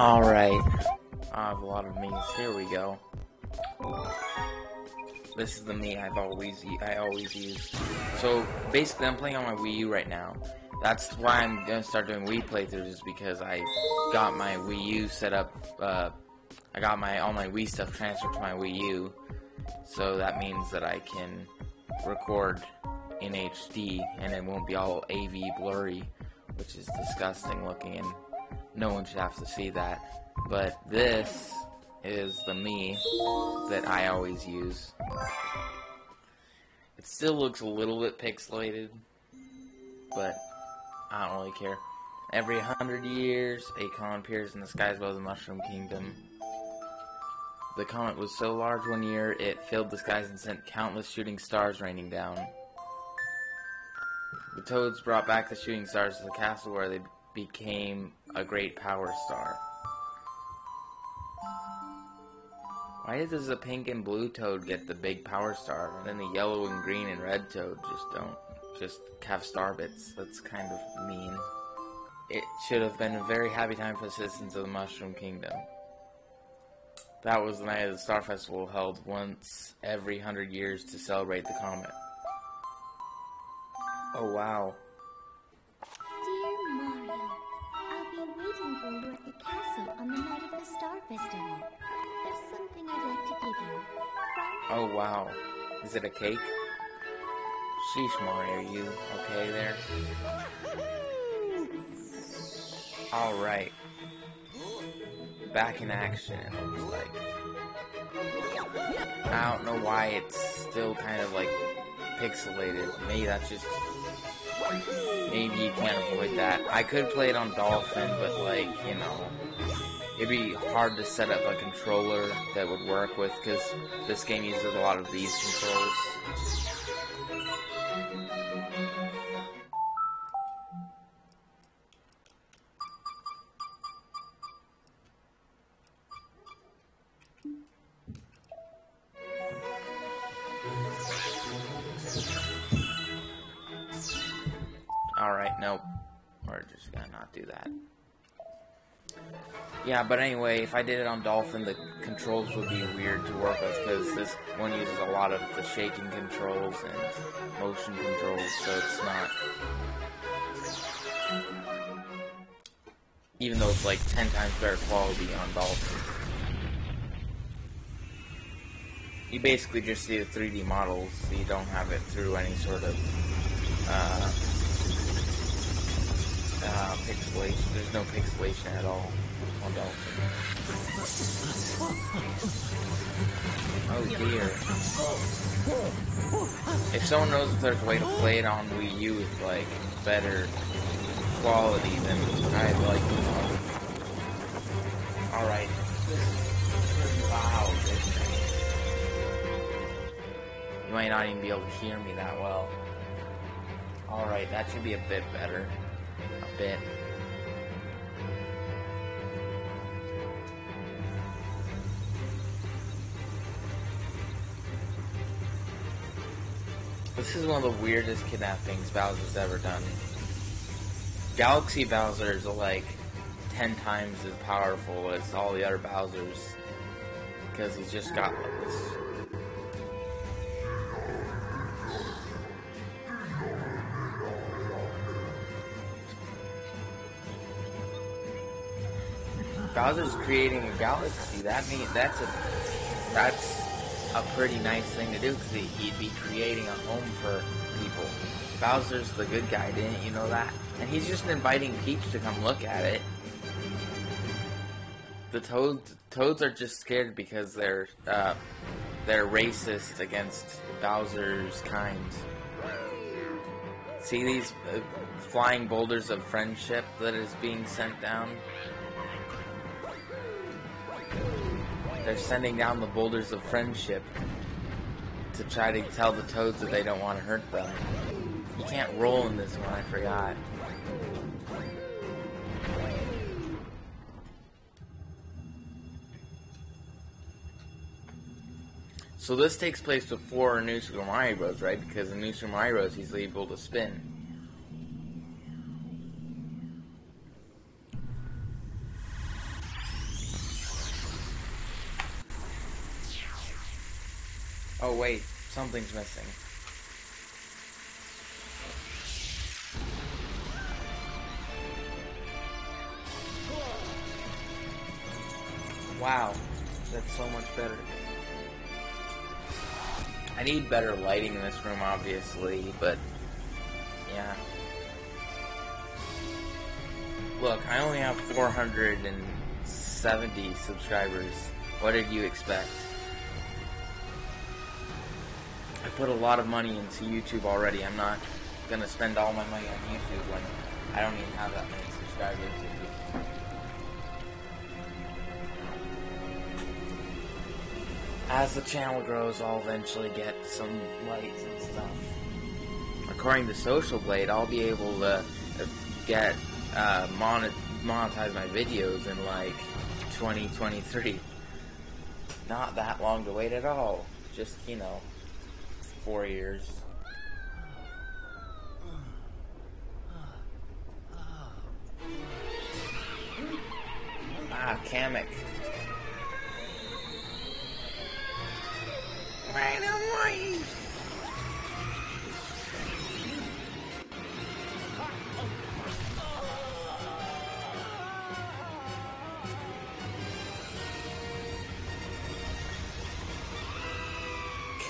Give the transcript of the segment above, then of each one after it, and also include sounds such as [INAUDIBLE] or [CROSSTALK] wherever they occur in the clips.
Alright. I have a lot of me's. Here we go. This is the me I've always I always use. So basically, I'm playing on my Wii U right now. That's why I'm gonna start doing Wii playthroughs, is because I got my Wii U set up. Uh, I got my all my Wii stuff transferred to my Wii U, so that means that I can record in HD and it won't be all AV blurry, which is disgusting looking, and no one should have to see that. But this is the me that I always use. It still looks a little bit pixelated, but I don't really care. Every hundred years, a comet appears in the skies above the Mushroom Kingdom. The comet was so large one year, it filled the skies and sent countless shooting stars raining down. The Toads brought back the shooting stars to the castle where they became a great power star. Why does the pink and blue toad get the big power star, and then the yellow and green and red toad just don't? Just have star bits. That's kind of mean. It should have been a very happy time for the citizens of the Mushroom Kingdom. That was the night of the Star Festival held once every hundred years to celebrate the comet. Oh wow. There's something I'd like to give you. Oh wow. Is it a cake? Sheesh, Mario, are you okay there? Alright. Back in action, it looks like. I don't know why it's still kind of like pixelated. Maybe that's just. Maybe you can't avoid that. I could play it on Dolphin, but like, you know. It'd be hard to set up a controller that would work with because this game uses a lot of these controls. Alright, nope. We're just gonna not do that. Yeah, but anyway, if I did it on Dolphin, the controls would be weird to work with because this one uses a lot of the shaking controls and motion controls, so it's not. Even though it's like 10 times better quality on Dolphin. You basically just see the 3D models, so you don't have it through any sort of uh, uh, pixelation. There's no pixelation at all. Oh dear. If someone knows if there's a way to play it on Wii U with like better quality, then I'd like to know. Alright. Wow. You might not even be able to hear me that well. Alright, that should be a bit better. A bit. This is one of the weirdest kidnappings Bowser's ever done. Galaxy Bowser is like 10 times as powerful as all the other Bowsers. Because he's just got this. Bowser's creating a galaxy. That means that's a that's a pretty nice thing to do because he'd be creating a home for people. Bowser's the good guy, didn't you know that? And he's just inviting Peach to come look at it. The toads, toads are just scared because they're uh, they're racist against Bowser's kind. See these uh, flying boulders of friendship that is being sent down? They're sending down the boulders of friendship to try to tell the toads that they don't want to hurt them. You can't roll in this one, I forgot. So this takes place before New Super Mario Bros., right? Because in New Super Mario Bros. he's able to spin. Oh wait, something's missing. Wow, that's so much better. I need better lighting in this room, obviously, but yeah. Look, I only have 470 subscribers. What did you expect? Put a lot of money into YouTube already. I'm not gonna spend all my money on YouTube when I don't even have that many subscribers. As the channel grows, I'll eventually get some lights and stuff. According to Social Blade, I'll be able to get uh, monet monetize my videos in like 2023. Not that long to wait at all. Just, you know, four years. Ah, Kamek. Right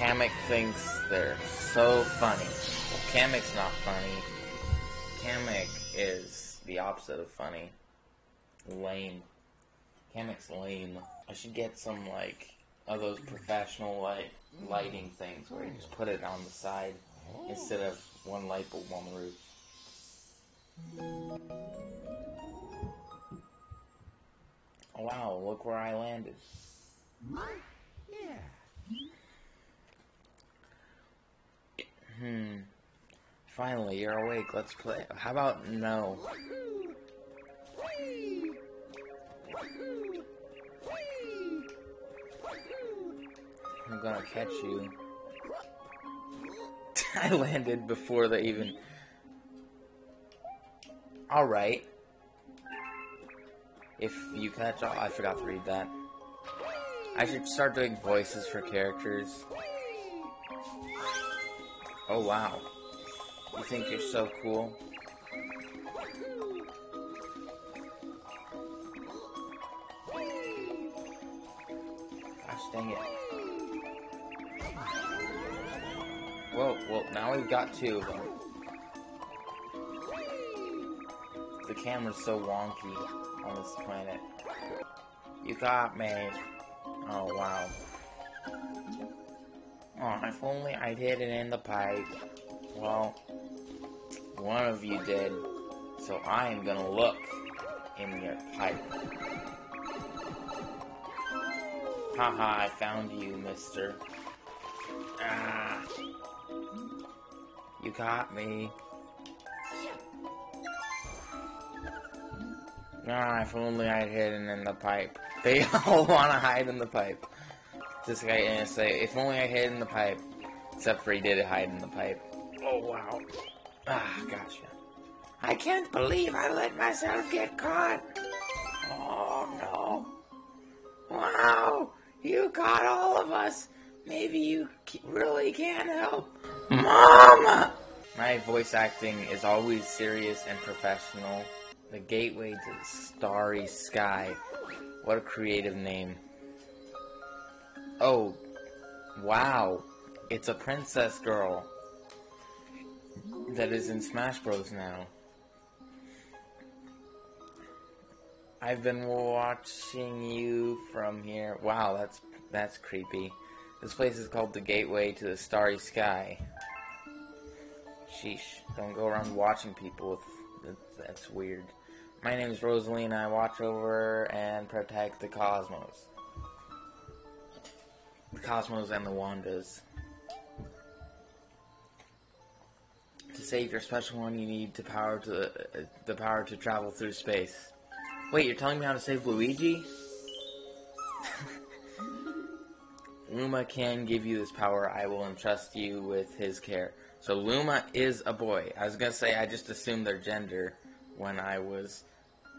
Kamek thinks they're so funny. Well, Kamek's not funny. Kamek is the opposite of funny. Lame. Kamek's lame. I should get some, like, of those professional, like, lighting things where you just put it on the side instead of one light bulb on the roof. Wow, look where I landed. Yeah. Hmm. Finally, you're awake. Let's play. How about no? I'm gonna catch you. [LAUGHS] I landed before they even... Alright. If you catch all... I forgot to read that. I should start doing voices for characters. Oh wow. You think you're so cool? Gosh dang it. Whoa, well now we've got two of them. The camera's so wonky on this planet. You got me. Oh wow. Oh, if only I'd hidden in the pipe. Well, one of you did, so I am gonna look in your pipe. Haha, I found you, mister. Ah. You got me. Ah, if only I'd hidden in the pipe. They [LAUGHS] all wanna hide in the pipe this guy and say, if only I hid in the pipe. Except for he did hide in the pipe. Oh, wow. Ah, gotcha. I can't believe I let myself get caught. Oh, no. Wow, you caught all of us. Maybe you really can help. Mama! My voice acting is always serious and professional. The gateway to the starry sky. What a creative name. Oh, wow. It's a princess girl that is in Smash Bros. now. I've been watching you from here. Wow, that's that's creepy. This place is called the Gateway to the Starry Sky. Sheesh, don't go around watching people with that's weird. My name is Rosalina. I watch over and protect the cosmos the Cosmos and the Wandas. To save your special one, you need the power to uh, the power to travel through space. Wait, you're telling me how to save Luigi? [LAUGHS] Luma can give you this power. I will entrust you with his care. So Luma is a boy. I was gonna say I just assumed their gender when I was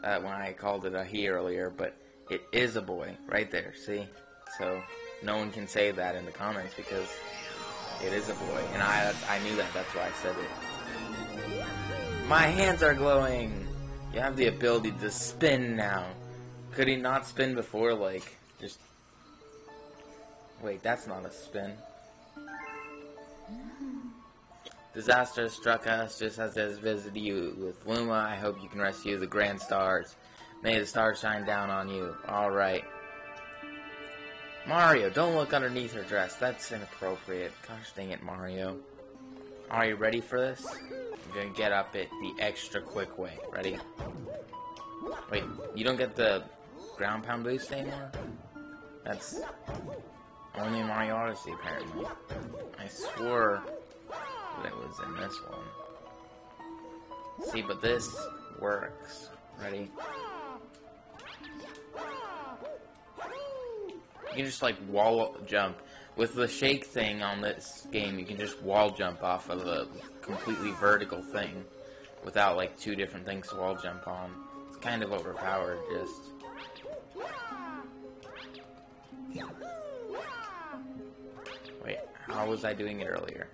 uh, when I called it a he earlier, but it is a boy right there. See, so no one can say that in the comments because it is a boy, and I I knew that. That's why I said it. My hands are glowing. You have the ability to spin now. Could he not spin before? Like just wait, that's not a spin. Disaster struck us just as it has visited you. With Luma, I hope you can rescue the grand stars. May the stars shine down on you. Alright. Mario, don't look underneath her dress. That's inappropriate. Gosh dang it, Mario. Are you ready for this? I'm gonna get up it the extra quick way. Ready? Wait, you don't get the ground pound boost anymore? That's only Mario Odyssey, apparently. I swore that it was in this one. See, but this works. Ready? You can just like wall jump. With the shake thing on this game, you can just wall jump off of a completely vertical thing without like two different things to wall jump on. It's kind of overpowered, just. Wait, how was I doing it earlier?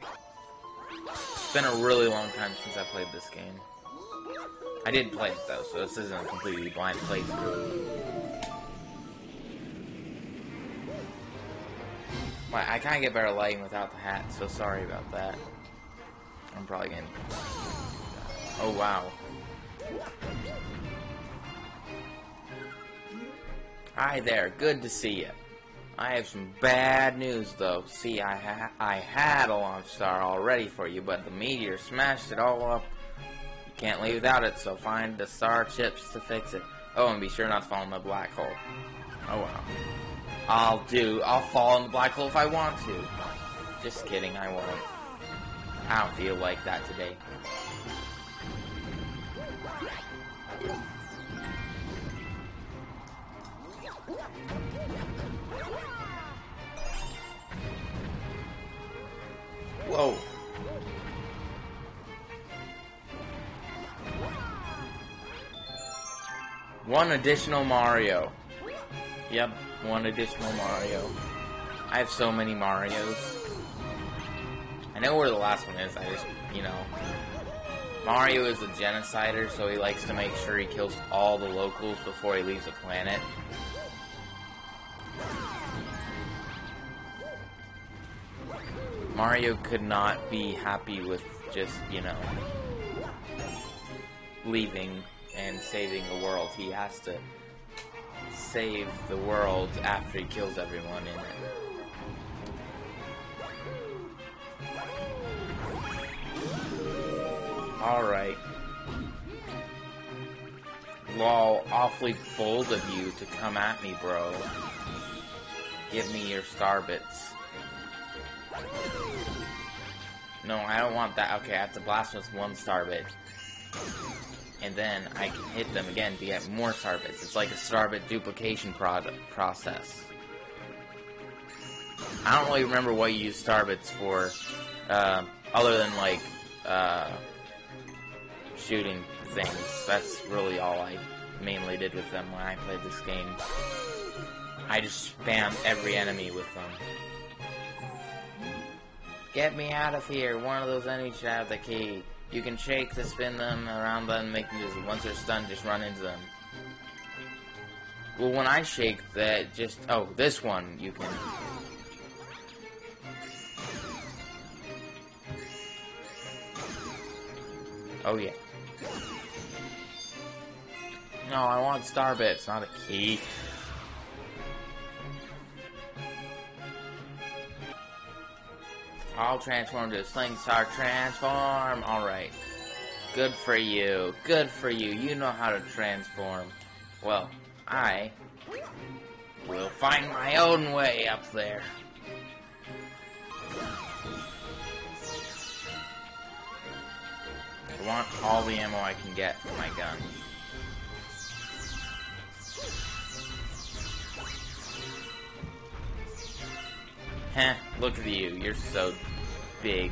It's been a really long time since I played this game. I did play it though, so this isn't a completely blind playthrough. I kind of get better lighting without the hat, so sorry about that. I'm probably gonna... Oh, wow. Hi there, good to see you. I have some bad news, though. See, I, ha I had a launch star all ready for you, but the meteor smashed it all up. You can't leave without it, so find the star chips to fix it. Oh, and be sure not to fall in the black hole. Oh, wow. I'll do. I'll fall in the black hole if I want to. Just kidding, I won't. I don't feel like that today. Whoa. One additional Mario. Yep, one additional Mario. I have so many Marios. I know where the last one is, I just, you know... Mario is a genocider, so he likes to make sure he kills all the locals before he leaves the planet. Mario could not be happy with just, you know, leaving and saving the world. He has to save the world after he kills everyone in it. Alright. Lol, awfully bold of you to come at me, bro. Give me your star bits. No, I don't want that. Okay, I have to blast with one star bit and then I can hit them again to get more starbits. It's like a starbit duplication process. I don't really remember what you use starbits for, uh, other than like uh, shooting things. That's really all I mainly did with them when I played this game. I just spam every enemy with them. Get me out of here! One of those enemies should have the key. You can shake to spin them around them, make them once they're stunned, just run into them. Well, when I shake that, just, oh, this one, you can... Oh, yeah. No, I want star bits, not a key. I'll transform to a Sling Star Transform. Alright. Good for you. Good for you. You know how to transform. Well, I will find my own way up there. I want all the ammo I can get for my gun. Heh, look at you. You're so big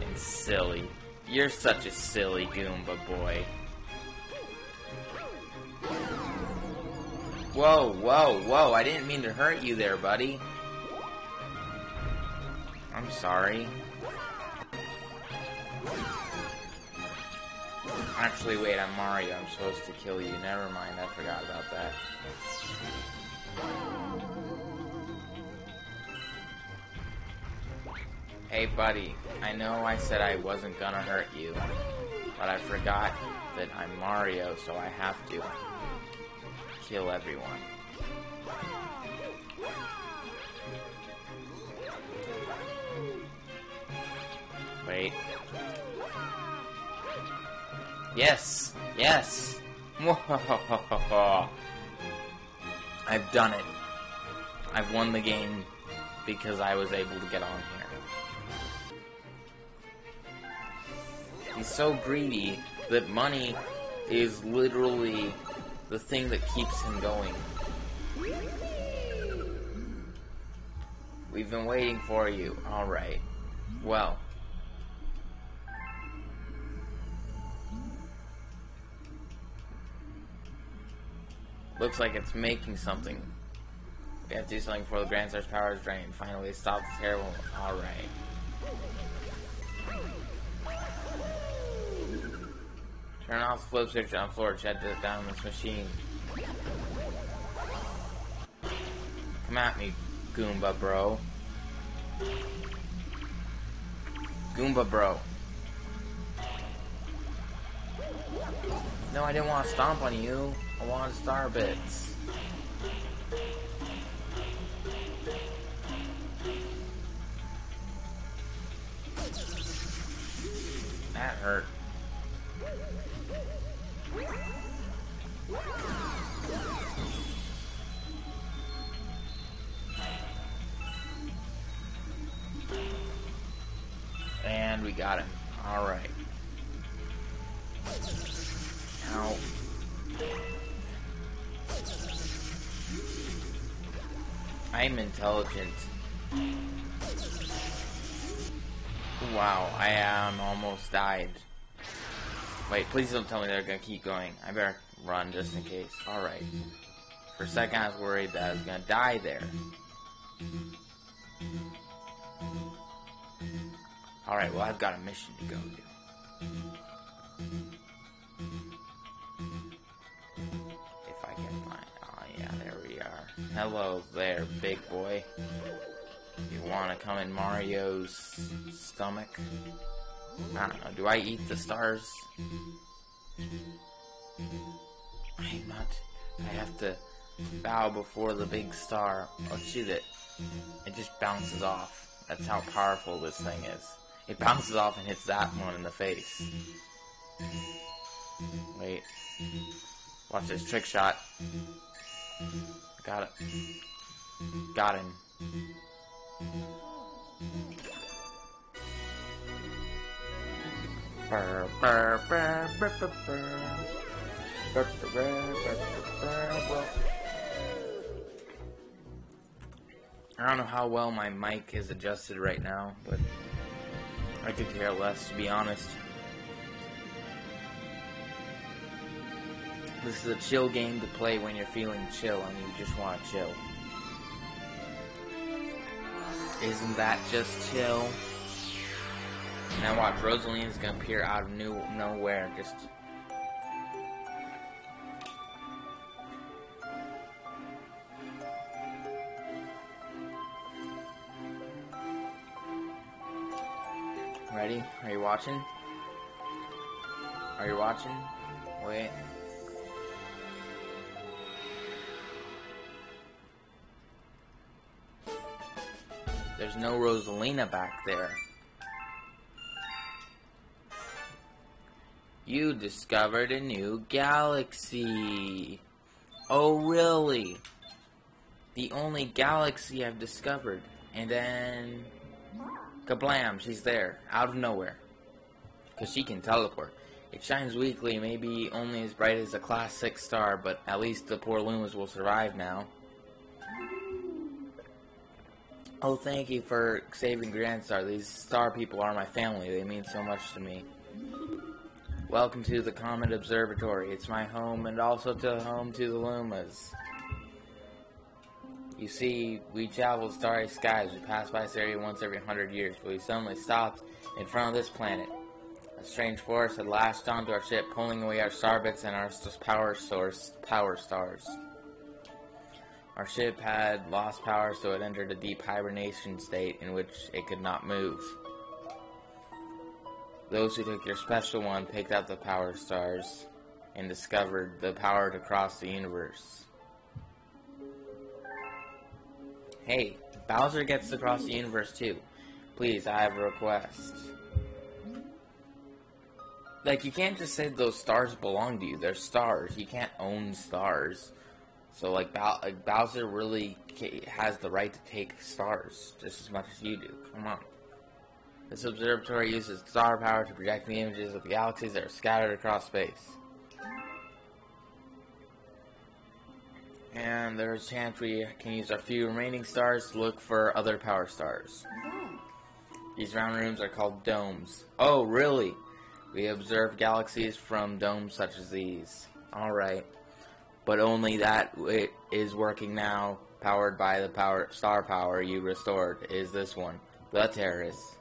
and silly. You're such a silly Goomba boy. Whoa, whoa, whoa. I didn't mean to hurt you there, buddy. I'm sorry. Actually, wait, I'm Mario. I'm supposed to kill you. Never mind, I forgot about that. Hey, buddy. I know I said I wasn't gonna hurt you, but I forgot that I'm Mario, so I have to kill everyone. Wait. Yes! Yes! [LAUGHS] I've done it. I've won the game because I was able to get on here. He's so greedy that money is literally the thing that keeps him going. We've been waiting for you. Alright. Well. Looks like it's making something. We have to do something before the Grand Star's power is drained. Finally, stop this terrible. Alright. Turn off the flip switch on the floor. Shut down this machine. Come at me, Goomba bro. Goomba bro. No, I didn't want to stomp on you. I wanted star bits. And we got him. Alright. Now... I'm intelligent. Wow, I am almost died. Wait, please don't tell me they're gonna keep going. I better run just in case. Alright. For a second I was worried that I was gonna die there. Alright, well I've got a mission to go do. If I can find... Oh yeah, there we are. Hello there, big boy. You wanna come in Mario's stomach? I don't know, do I eat the stars? To bow before the big star. Oh, shoot it. It just bounces off. That's how powerful this thing is. It bounces off and hits that one in the face. Wait. Watch this trick shot. Got it. Got him. Burr, burr, burr, burr, burr, burr. I don't know how well my mic is adjusted right now, but I could care less, to be honest. This is a chill game to play when you're feeling chill and you just want to chill. Isn't that just chill? Now watch, Rosalina's gonna appear out of new nowhere, just... Are you watching? Are you watching? Wait. There's no Rosalina back there. You discovered a new galaxy. Oh, really? The only galaxy I've discovered. And then... Kablam, she's there. Out of nowhere. Because she can teleport. It shines weakly, maybe only as bright as a class 6 star, but at least the poor Lumas will survive now. Oh, thank you for saving Grand Star. These star people are my family. They mean so much to me. Welcome to the Comet Observatory. It's my home and also to home to the Lumas. You see, we travel starry skies. We pass by this area once every hundred years, but we suddenly stopped in front of this planet. A strange force had lashed onto our ship, pulling away our star bits and our power source, power stars. Our ship had lost power, so it entered a deep hibernation state in which it could not move. Those who took your special one picked out the power stars and discovered the power to cross the universe. Hey, Bowser gets across the universe too. Please, I have a request. Like, you can't just say those stars belong to you. They're stars. You can't own stars. So, like, Bow like Bowser really has the right to take stars just as much as you do. Come on. This observatory uses star power to project the images of the galaxies that are scattered across space. And there's a chance we can use our few remaining stars to look for other power stars. Hmm. These round rooms are called domes. Oh, really? We observe galaxies from domes such as these. Alright. But only that it is working now, powered by the power star power you restored, is this one. The Terrace.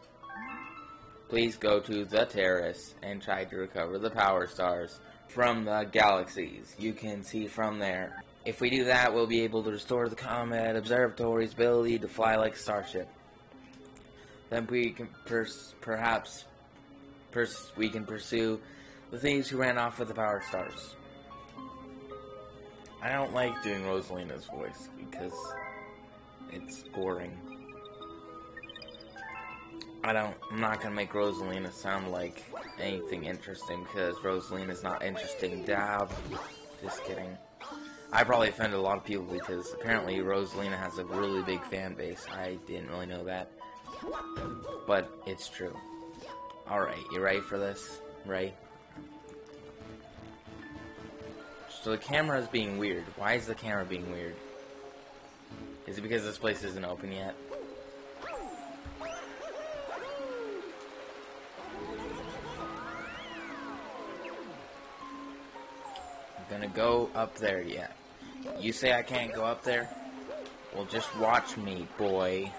Please go to the terrace and try to recover the power stars from the galaxies you can see from there. If we do that, we'll be able to restore the Comet Observatory's ability to fly like a starship. Then we can pers perhaps pers we can pursue the thieves who ran off with the power stars. I don't like doing Rosalina's voice because it's boring. I don't, I'm not gonna make Rosalina sound like anything interesting because Rosalina's not interesting. Dab. Just kidding. I probably offended a lot of people because apparently Rosalina has a really big fan base. I didn't really know that. But it's true. Alright, you ready for this? Ready? So the camera is being weird. Why is the camera being weird? Is it because this place isn't open yet? Go up there yet. You say I can't go up there? Well, just watch me, boy.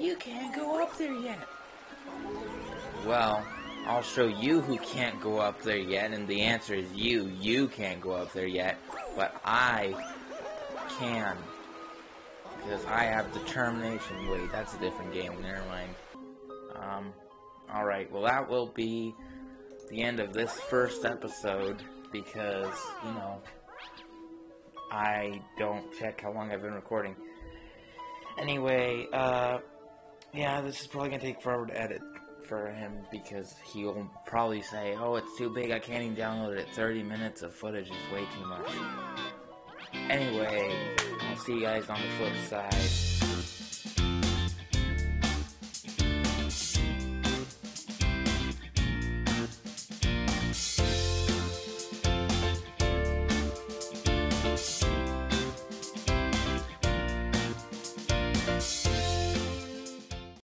You can't go up there yet. Well, I'll show you who can't go up there yet, and the answer is you. You can't go up there yet, but I can. Because I have determination. Wait, that's a different game. Never mind. Um, alright, well that will be the end of this first episode because, you know, I don't check how long I've been recording. Anyway, uh, yeah, this is probably gonna take forever to edit for him because he'll probably say, oh, it's too big, I can't even download it. 30 minutes of footage is way too much. Anyway, I'll see you guys on the flip side.